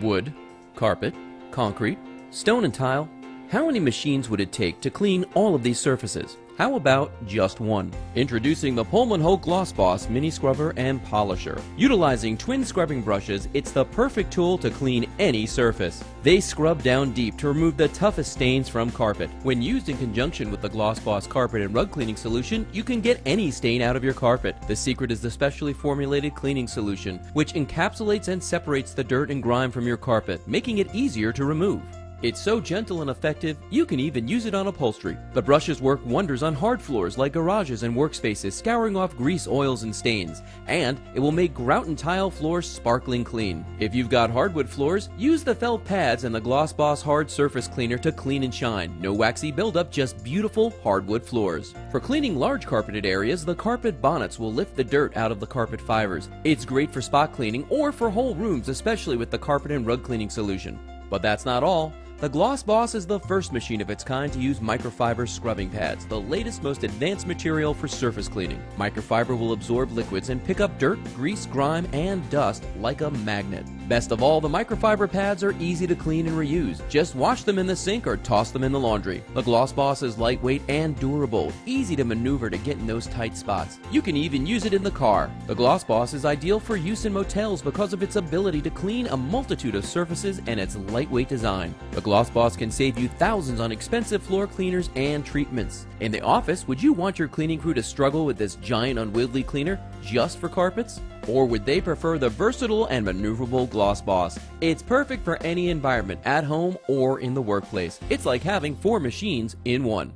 Wood, carpet, concrete, stone and tile. How many machines would it take to clean all of these surfaces? How about just one? Introducing the Pullman Holt Gloss Boss Mini Scrubber and Polisher. Utilizing twin scrubbing brushes, it's the perfect tool to clean any surface. They scrub down deep to remove the toughest stains from carpet. When used in conjunction with the Gloss Boss carpet and rug cleaning solution, you can get any stain out of your carpet. The secret is the specially formulated cleaning solution, which encapsulates and separates the dirt and grime from your carpet, making it easier to remove. It's so gentle and effective, you can even use it on upholstery. The brushes work wonders on hard floors like garages and workspaces, scouring off grease, oils, and stains. And it will make grout and tile floors sparkling clean. If you've got hardwood floors, use the felt pads and the Gloss Boss Hard Surface Cleaner to clean and shine. No waxy buildup, just beautiful hardwood floors. For cleaning large carpeted areas, the carpet bonnets will lift the dirt out of the carpet fibers. It's great for spot cleaning or for whole rooms, especially with the carpet and rug cleaning solution. But that's not all. The Gloss Boss is the first machine of its kind to use microfiber scrubbing pads, the latest, most advanced material for surface cleaning. Microfiber will absorb liquids and pick up dirt, grease, grime, and dust like a magnet. Best of all, the microfiber pads are easy to clean and reuse. Just wash them in the sink or toss them in the laundry. The Gloss Boss is lightweight and durable, easy to maneuver to get in those tight spots. You can even use it in the car. The Gloss Boss is ideal for use in motels because of its ability to clean a multitude of surfaces and its lightweight design. The Gloss Boss can save you thousands on expensive floor cleaners and treatments. In the office, would you want your cleaning crew to struggle with this giant unwieldy cleaner just for carpets? Or would they prefer the versatile and maneuverable Gloss Boss? It's perfect for any environment, at home or in the workplace. It's like having four machines in one.